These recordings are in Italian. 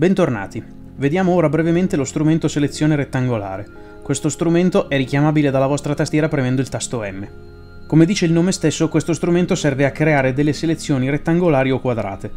Bentornati. Vediamo ora brevemente lo strumento selezione rettangolare. Questo strumento è richiamabile dalla vostra tastiera premendo il tasto M. Come dice il nome stesso, questo strumento serve a creare delle selezioni rettangolari o quadrate.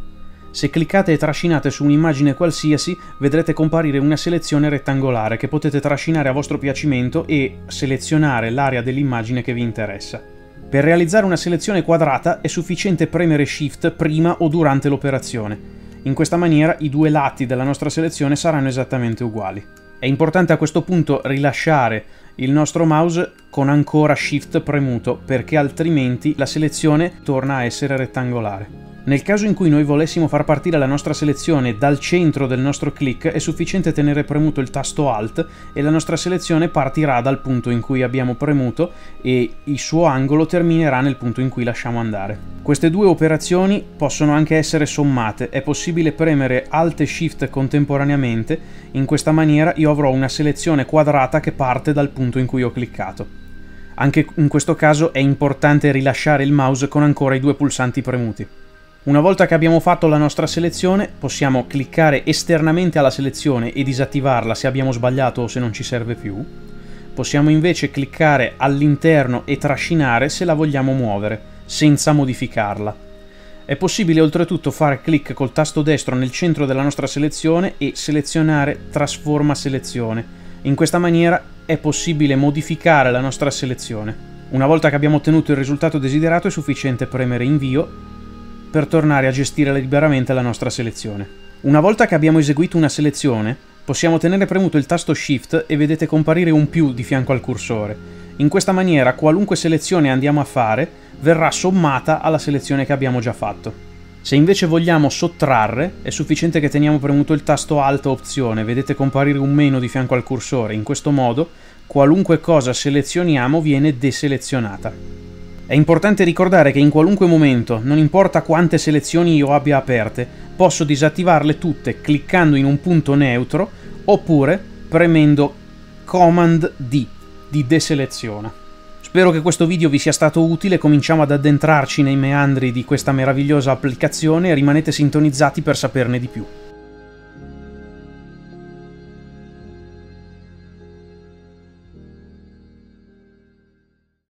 Se cliccate e trascinate su un'immagine qualsiasi, vedrete comparire una selezione rettangolare che potete trascinare a vostro piacimento e selezionare l'area dell'immagine che vi interessa. Per realizzare una selezione quadrata è sufficiente premere Shift prima o durante l'operazione. In questa maniera i due lati della nostra selezione saranno esattamente uguali. È importante a questo punto rilasciare il nostro mouse con ancora Shift premuto perché altrimenti la selezione torna a essere rettangolare. Nel caso in cui noi volessimo far partire la nostra selezione dal centro del nostro click è sufficiente tenere premuto il tasto Alt e la nostra selezione partirà dal punto in cui abbiamo premuto e il suo angolo terminerà nel punto in cui lasciamo andare. Queste due operazioni possono anche essere sommate, è possibile premere Alt e Shift contemporaneamente, in questa maniera io avrò una selezione quadrata che parte dal punto in cui ho cliccato. Anche in questo caso è importante rilasciare il mouse con ancora i due pulsanti premuti. Una volta che abbiamo fatto la nostra selezione, possiamo cliccare esternamente alla selezione e disattivarla se abbiamo sbagliato o se non ci serve più. Possiamo invece cliccare all'interno e trascinare se la vogliamo muovere, senza modificarla. È possibile oltretutto fare clic col tasto destro nel centro della nostra selezione e selezionare Trasforma selezione. In questa maniera è possibile modificare la nostra selezione. Una volta che abbiamo ottenuto il risultato desiderato è sufficiente premere Invio per tornare a gestire liberamente la nostra selezione. Una volta che abbiamo eseguito una selezione, possiamo tenere premuto il tasto Shift e vedete comparire un più di fianco al cursore. In questa maniera qualunque selezione andiamo a fare verrà sommata alla selezione che abbiamo già fatto. Se invece vogliamo sottrarre, è sufficiente che teniamo premuto il tasto Alt opzione, vedete comparire un meno di fianco al cursore. In questo modo, qualunque cosa selezioniamo viene deselezionata. È importante ricordare che in qualunque momento, non importa quante selezioni io abbia aperte, posso disattivarle tutte cliccando in un punto neutro oppure premendo Command D di deseleziona. Spero che questo video vi sia stato utile, cominciamo ad addentrarci nei meandri di questa meravigliosa applicazione e rimanete sintonizzati per saperne di più.